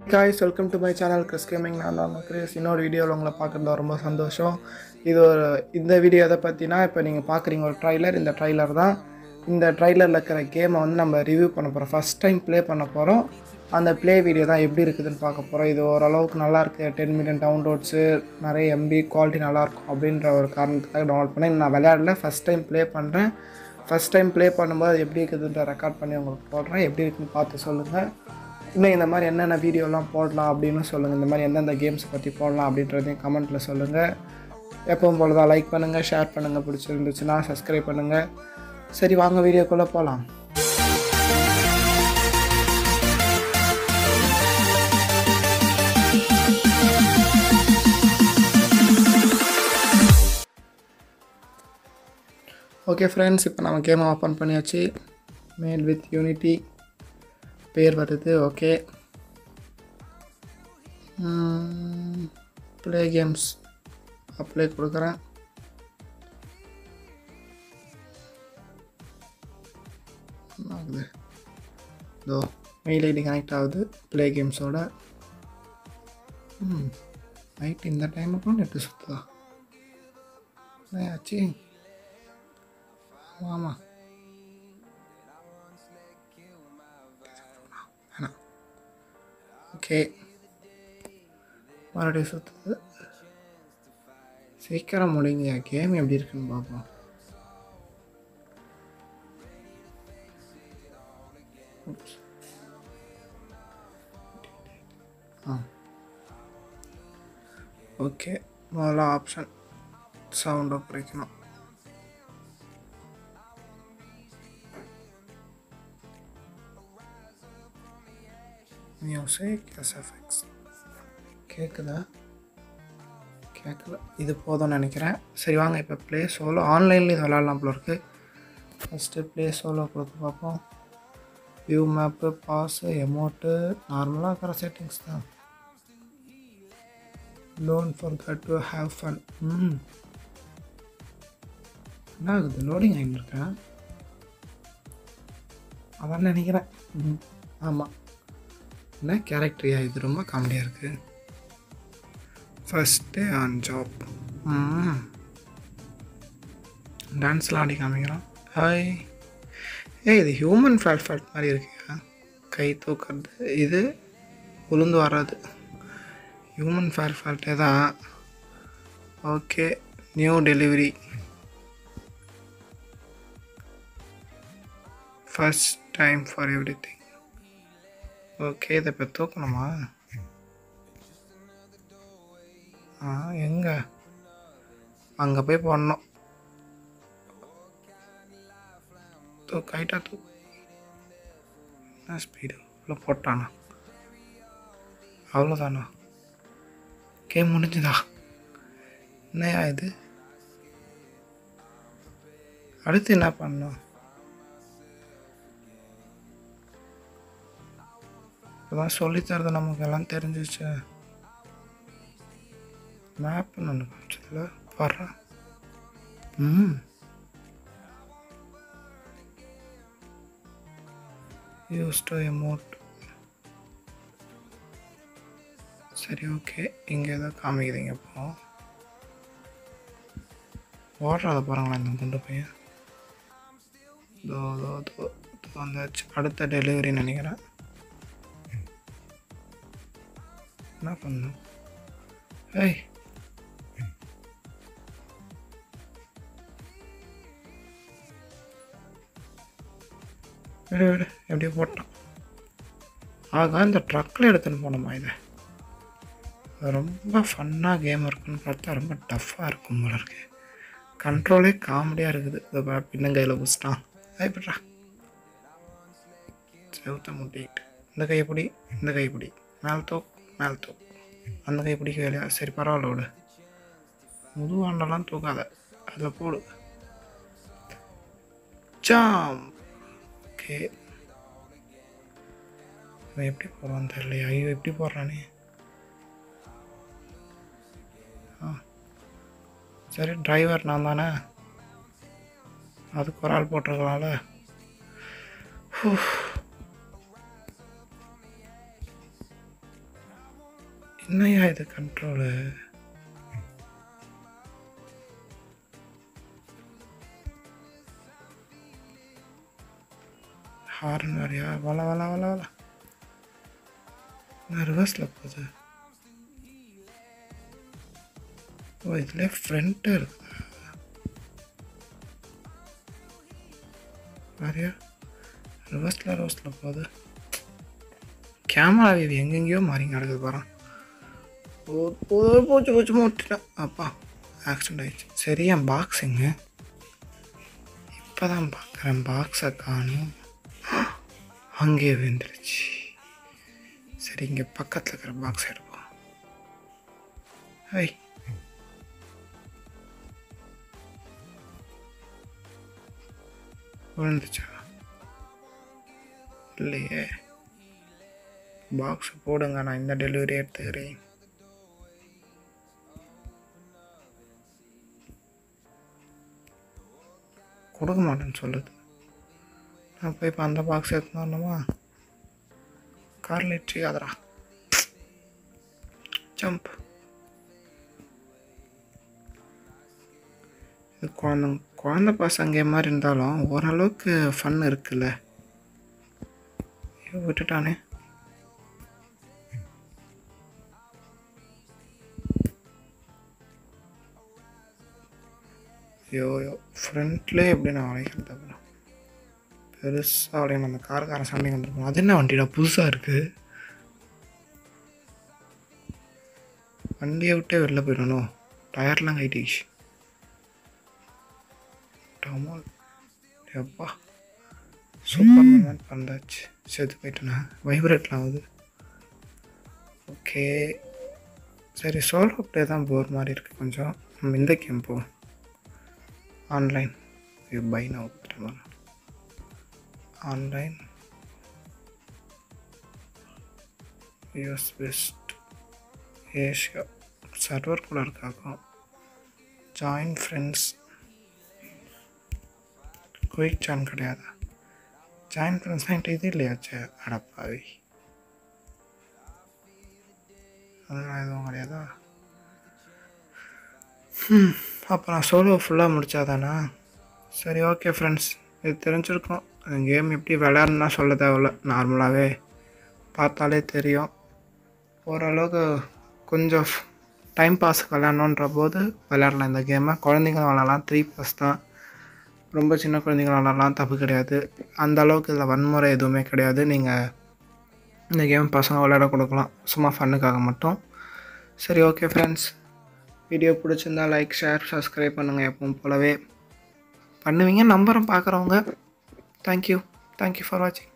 Guys welcome to my channel Chris gaming நான் தான் Chris இன்னொரு வீடியோவில் உங்களை பார்க்குறது ரொம்ப சந்தோஷம். இது ஒரு இந்த வீடியோ எதை பற்றினா இப்போ நீங்கள் பார்க்குறீங்க ஒரு ட்ரைலர் இந்த ட்ரைலர் தான். இந்த ட்ரைலரில் இருக்கிற கேமை வந்து நம்ம ரிவ்யூ பண்ண போகிறோம் ஃபஸ்ட் டைம் ப்ளே பண்ண போகிறோம் அந்த ப்ளே வீடியோ தான் எப்படி இருக்குதுன்னு பார்க்க போகிறோம் இது ஓரளவுக்கு நல்லாயிருக்கு டென் மில்லியன் டவுன்லோட்ஸு நிறைய எம்பி குவாலிட்டி நல்லாயிருக்கும் அப்படின்ற ஒரு காரணத்துக்காக டவுன்லோட் பண்ணேன். நான் விளையாடல. ஃபஸ்ட் டைம் ப்ளே பண்ணுறேன் ஃபஸ்ட் டைம் ப்ளே பண்ணும்போது எப்படி இருக்குதுன்ற ரெக்கார்ட் பண்ணி உங்களுக்கு போடுறேன். எப்படி இருக்குதுன்னு பார்த்து சொல்லுங்கள் இன்னும் இந்த மாதிரி என்னென்ன வீடியோலாம் போடலாம் அப்படின்னு சொல்லுங்கள் இந்த மாதிரி எந்தெந்த கேம்ஸை பற்றி போடலாம் அப்படின்றதையும் கமெண்ட்டில் சொல்லுங்கள் எப்பவும் போல தான் லைக் பண்ணுங்கள் ஷேர் பண்ணுங்கள் பிடிச்சிருந்துச்சுன்னா சப்ஸ்கிரைப் பண்ணுங்கள் சரி வாங்க வீடியோக்குள்ளே போகலாம் ஓகே ஃப்ரெண்ட்ஸ் இப்போ நம்ம கேமை ஓப்பன் பண்ணியாச்சு. மேட் வித் யூனிட்டி பேர் வருது ஓகே ப்ளே கேம்ஸ் அப்ளை கொடுக்குறேன். என்ன ஆகுது? இதோ மெயில் ஐடி கனெக்ட் ஆகுது ப்ளே கேம்ஸோட ம் நைட் இந்த டைமுக்கும் நெட்டு சுற்றுதா ஆச்சு ஆமாம் ஓகே மறுபடியும் சுற்றுது சீக்கிரம் முடிங்க. கேம் எப்படி இருக்குன்னு பார்ப்போம் ஆ. ஓகே முதல்ல ஆப்ஷன் சவுண்டை குறைக்கணும் மியூசிக் எஸ்எஃப்எக்ஸ் கேட்குதா கேட்கல இது போதும்னு நினைக்கிறேன் சரி வாங்க இப்போ ப்ளே சோலோ ஆன்லைனில் இது விளாட்லாம் போல இருக்குது ஃபஸ்ட்டு ப்ளே சோலோ கொடுத்து பார்ப்போம் வியூ மேப்பு பாஸு எமௌண்ட்டு நார்மலாக இருக்கிற செட்டிங்ஸ் தான் loan for cut to have fun ம் என்ன ஆகுது லோடிங் ஆகிட்டு இருக்கேன் அதான் நினைக்கிறேன் ம் ஆமாம் என்ன கேரக்டரியா இது ரொம்ப காமெடியாக இருக்குது ஃபஸ்ட் டே ஆன் ஜாப் டான்ஸ்லாம் ஆடி காமிக்கிறான் ஹாய் ஏய் இது ஹியூமன் ஃபேட் மாதிரி இருக்கு கை தூக்கிறது. இது உளுந்து வராது ஹியூமன் ஃபேர் ஃபால்ட்டே தான். Okay new delivery first time for everything okay இதை இப்போ தூக்கணுமா? ஆ எங்கே? அங்கே போய் போடணும். தூக்கு ஹைட்டாக தூக்கு என்ன ஸ்பீடு இவ்வளோ போட்டானா? அவ்வளோதானா கேம் முடிஞ்சுதா? என்னையா இது? அடுத்து என்ன பண்ணோம் இப்போதான் சொல்லித்தரது நமக்கு எல்லாம் தெரிஞ்சிச்சு மேப்னு ஒன்று காமிச்சதில்ல வர்றேன் ம். யூஸ் டு எமோட் சரி ஓகே இங்கே ஏதோ காமிக்குதுங்க இப்போ. ஓடுறத பாருங்களேன் இந்த குண்டு பையன். தோ தோ தோ தோ வந்தாச்சு. அடுத்த டெலிவரி நினைக்கிறேன். என்ன பண்ணும் ஏய். விடு விடு எப்படியோ போட்டான். ஆகா இந்த ட்ரக்கில் எடுத்துன்னு போனோமா இதை? ரொம்ப ஃபன்னாக கேம் இருக்குன்னு பார்த்தா ரொம்ப டஃப்பாக இருக்கும் போல இருக்கு. கண்ட்ரோலே காமெடியாக இருக்குது. இதை பின்னங்கையில் பிடிச்சிட்டான். பயப்படுறா செவுத்த முட்டிக்கிட்டு இந்த கைப்பிடி இந்த கைப்பிடி மேலே தோ மேலே தோக் அந்த கை பிடிக்க வேலையா? சரி பரவாயில்ல விடு. முதுவாண்டெல்லாம் தூக்காத. அதில் போடு. ஜாம். ஓகே. இவன் எப்படி போடுவான்னு தெரியலையா. ஐயோ எப்படி போடுறானே. ஆ. சரி டிரைவர் நான் தானே? அதுக்கு ஒரு ஆள் போட்டிருக்கலாம்ல. என்னையா இது கண்ட்ரோலு ஹார்ன் வரையா? வள வள வள வள. நான் ரிவர்ஸில் போகுது. ஓ இதில் ஃப்ரண்ட்டாக இருக்குதா வரையா? ரிவர்ஸில் ரிவர்ஸில் போகுது. கேமரா இது எங்கெங்கேயோ மாறி நடக்குது பாரு போச்சு போச்சு மூட்டுட்டேன் அப்பா ஆக்சிடென்ட் ஆகிடுச்சு சரி என் பாக்ஸிங்கு இப்போ தான் பார்க்குறேன். பாக்ஸை காணும் அங்கேயே விழுந்துருச்சு. சரி இங்கே பக்கத்தில் இருக்கிற பாக்ஸ் எடுப்போம். ஹை விழுந்துச்சா? இல்லையே. பாக்ஸ் போடுங்க நான் இந்த டெலிவரி எடுத்துக்கிறேன். கொடுக்க மாட்டேன்னு சொல்லுது. நான் போய் இப்போ அந்த பாக்ஸ் எடுத்துன்னு வரணுமா? காரில் இட்ரியாதரா ஜம்ப் இது குழந்த குழந்த பசங்க மாதிரி இருந்தாலும் ஓரளவுக்கு ஃபன் இருக்குல்ல. விட்டுட்டானே. ஐயோ ஐயோ. ஃப்ரண்ட்லேயே எப்படி நான் வளைக்கிறது அப்புறம் பெருசாக வளையணும் அந்த காரக்காரன் சண்டைக்கு வந்துருக்கோம். அது என்ன வண்டிடா? புதுசாக இருக்குது வண்டியை விட்டே வெளில போயிடணும் டயர்லாம் கைட்டிச்சு டமால். எப்பா. சூப்பர் மாதிரி பண்ணாச்சு செத்து போயிட்டேண்ணா வைப்ரேட்லாம் ஆகுது. ஓகே சரி சோலோ ப்ளே தான் போர் மாதிரி இருக்குது கொஞ்சம். நம்ம இந்த கேம் போவோம். online you buy now online US best Asia server ಕೂಡ ಹಾಕು ಜಾಯಿನ್ ಫ್ರೆಂಡ್ಸ್ ಕ್ವಿಕ್ ಜಾನ್ ಕಡೆಯಾದ ಜಾಯಿನ್ ಫ್ರೆಂಡ್ಸ್ ನೈಟ್ ಇದಿಲ್ಲ ಆಚೆ ಅಡಪ್ಪಾವಿ ಅದನ್ನ ಇದು ಕಡೆಯಾದ ಹ್ಞೂ அப்போ நான் சோலோ ஃபுல்லாக முடித்தாதானா சரி ஓகே ஃப்ரெண்ட்ஸ் இது தெரிஞ்சிருக்கும். கேம் எப்படி விளையாடணும்னா சொல்ல தேவையில்ல. நார்மலாகவே பார்த்தாலே தெரியும். ஓரளவுக்கு கொஞ்சம் டைம் பாஸுக்கு விளையாடணுன்ற போது விளையாடலாம். இந்த கேமை குழந்தைங்களும் விளையாடலாம். த்ரீ ப்ளஸ் தான். ரொம்ப சின்ன குழந்தைங்க விளையாடலாம். தப்பு கிடையாது. அந்த அளவுக்கு இதில் வன்முறை எதுவுமே கிடையாது. நீங்கள் இந்த கேம் பசங்க விளையாட கொடுக்கலாம். சும்மா ஃபன்னுக்காக மட்டும். சரி ஓகே ஃப்ரெண்ட்ஸ் வீடியோ பிடிச்சிருந்தா லைக் ஷேர் சப்ஸ்கிரைப் பண்ணுங்கள் எப்பவும் போலவே. பண்ணுவீங்க நம்புகிறோம் பார்க்குறவங்க தேங்க்யூ தேங்க்யூ ஃபார் வாட்சிங்